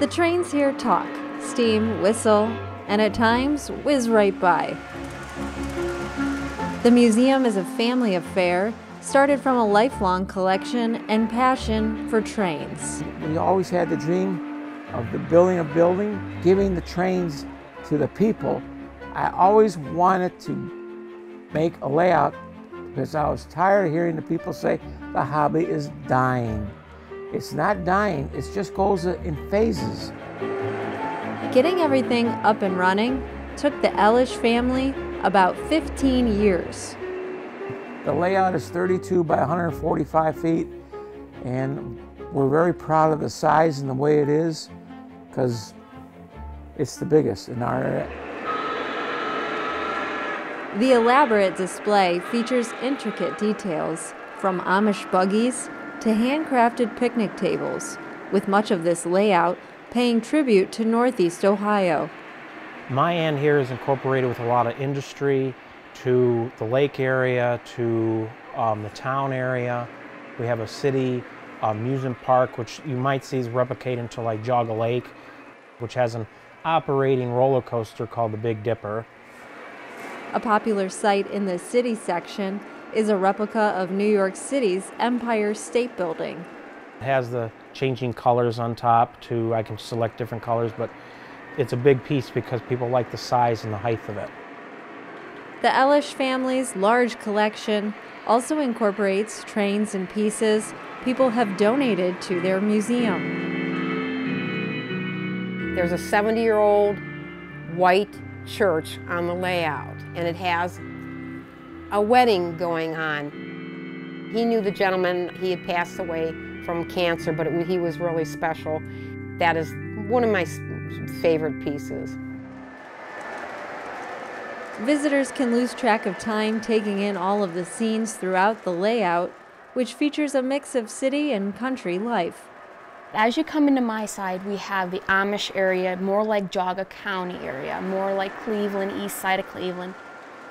The trains here talk, steam, whistle, and at times whiz right by. The museum is a family affair started from a lifelong collection and passion for trains. We always had the dream of the building a building, giving the trains to the people. I always wanted to make a layout because I was tired of hearing the people say the hobby is dying. It's not dying, it just goes in phases. Getting everything up and running took the Elesh family about 15 years. The layout is 32 by 145 feet, and we're very proud of the size and the way it is because it's the biggest in our area. The elaborate display features intricate details from Amish buggies to handcrafted picnic tables, with much of this layout paying tribute to Northeast Ohio. My end here is incorporated with a lot of industry to the lake area, to um, the town area. We have a city amusement park, which you might see is replicated to like Geauga Lake, which has an operating roller coaster called the Big Dipper. A popular site in the city section is a replica of New York City's Empire State Building. It has the changing colors on top too. I can select different colors, but it's a big piece because people like the size and the height of it. The Elesh family's large collection also incorporates trains and pieces people have donated to their museum. There's a 70 year old white church on the layout, and it has a wedding going on. He knew the gentleman, he had passed away from cancer, but it, he was really special. That is one of my favorite pieces. Visitors can lose track of time taking in all of the scenes throughout the layout, which features a mix of city and country life. As you come into my side, we have the Amish area, more like Geauga County area, more like Cleveland, east side of Cleveland.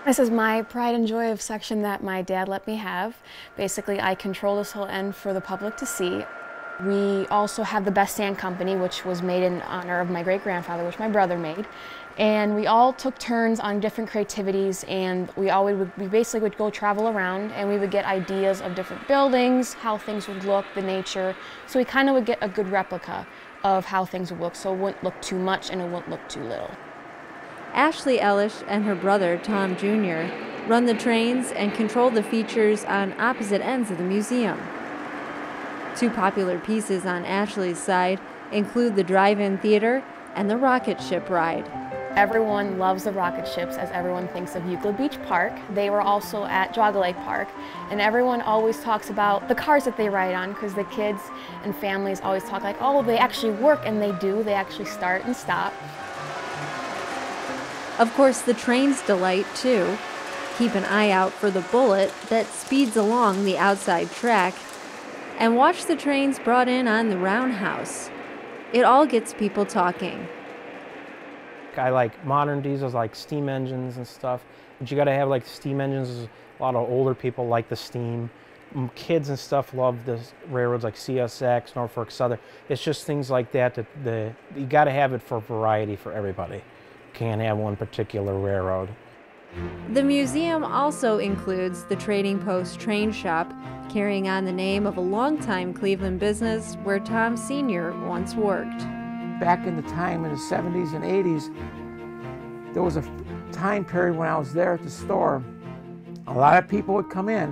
This is my pride and joy of section that my dad let me have. Basically, I control this whole end for the public to see. We also have the Best Sand Company, which was made in honor of my great-grandfather, which my brother made. And we all took turns on different creativities and we always would, we basically would go travel around and we would get ideas of different buildings, how things would look, the nature. So we kind of would get a good replica of how things would look so it wouldn't look too much and it wouldn't look too little. Ashley Elesh and her brother, Tom Jr., run the trains and control the features on opposite ends of the museum. Two popular pieces on Ashley's side include the drive-in theater and the rocket ship ride. Everyone loves the rocket ships as everyone thinks of Euclid Beach Park. They were also at Geauga Lake Park and everyone always talks about the cars that they ride on because the kids and families always talk like, oh, they actually work and they do. They actually start and stop. Of course, the trains delight too. Keep an eye out for the bullet that speeds along the outside track and watch the trains brought in on the roundhouse. It all gets people talking. I like modern diesels like steam engines and stuff, but you got to have like steam engines. A lot of older people like the steam. Kids and stuff love the railroads like CSX, Norfolk Southern. It's just things like that that the you got to have it for variety for everybody. Can't have one particular railroad. The museum also includes the Trading Post Train Shop, carrying on the name of a longtime Cleveland business where Tom Sr. once worked back in the time in the 70s and 80s, there was a time period when I was there at the store. A lot of people would come in,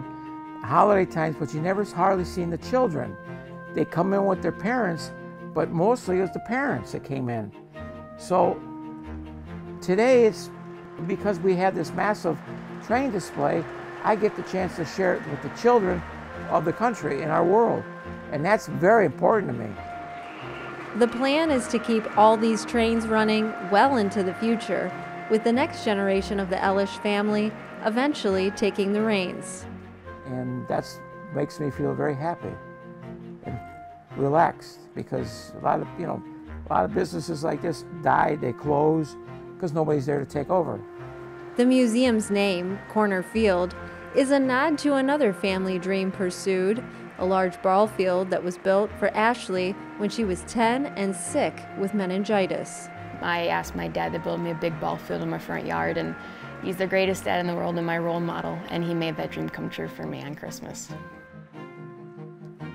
holiday times, but you never hardly seen the children. They come in with their parents, but mostly it was the parents that came in. So today it's because we have this massive train display, I get the chance to share it with the children of the country in our world. And that's very important to me. The plan is to keep all these trains running well into the future, with the next generation of the Elesh family eventually taking the reins. And that makes me feel very happy and relaxed because a lot of, you know, a lot of businesses like this die, they close because nobody's there to take over. The museum's name, Corner Field, is a nod to another family dream pursued a large ball field that was built for Ashley when she was 10 and sick with meningitis. I asked my dad to build me a big ball field in my front yard, and he's the greatest dad in the world and my role model, and he made that dream come true for me on Christmas.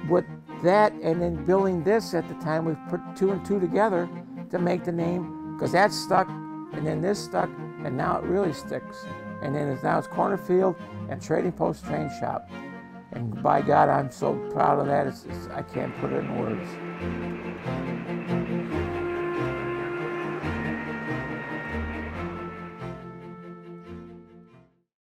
With that and then building this at the time, we put two and two together to make the name, because that stuck, and then this stuck, and now it really sticks. And then it's, now it's Cornerfield and Trading Post Train Shop. And by God, I'm so proud of that, it's, it's, I can't put it in words.